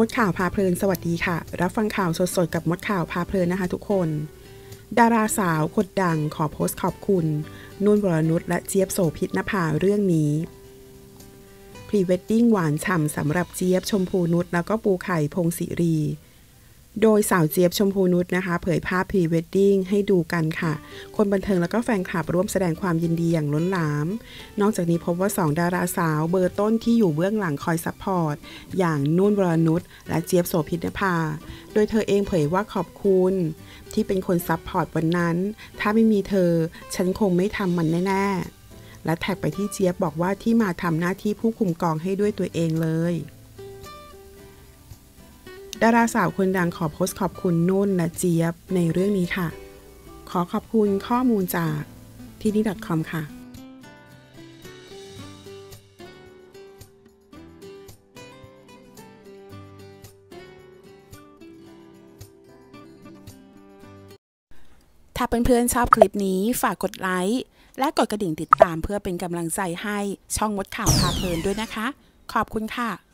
มดข่าวพาเพลินสวัสดีค่ะ รับฟังข่าวสดๆกับมดข่าวพาเพลินนะคะทุกคน ดาราสาวคนดังขอโพสต์ขอบคุณ นุ่นวรนุชและเจี๊ยบโสภิตนภาเรื่องนี้พรีเวดดิ้งหวานฉ่ำสำหรับเจี๊ยบชมพูนุชแล้วก็ปูไข่พงศิรี โดยสาวเจี๊ยบชมพูนุชนะคะ เผยภาพพรีเวดดิ้งให้ดูกันค่ะ คนบันเทิงแล้วก็แฟนคลับร่วมแสดงความยินดีอย่างล้นหลาม นอกจากนี้พบว่า 2 ดาราสาวเบอร์ต้นที่อยู่เบื้องหลังคอย support อย่างนุ่นวรนุชและเจี๊ยบโสภิตภา โดยเธอเองเผยว่าขอบคุณ ที่เป็นคน support วันนั้น ถ้าไม่มีเธอ ฉันคงไม่ทำมันแน่ๆและ tag ไปที่เจี๊ยบบอกว่าที่มาทำหน้าที่ผู้คุมกองให้ด้วยตัวเองเลย ดาราสาวคนดังขอโพสต์ขอบคุณนุ่นและเจี๊ยบในเรื่องนี้ค่ะ ขอขอบคุณข้อมูลจากที่นี่ .com ค่ะถ้าเพื่อนๆชอบคลิปนี้ฝากกดไลค์ และกดกระดิ่งติดตามเพื่อเป็นกำลังใจให้ช่องมดข่าวพาเพลินด้วยนะคะ ขอบคุณค่ะ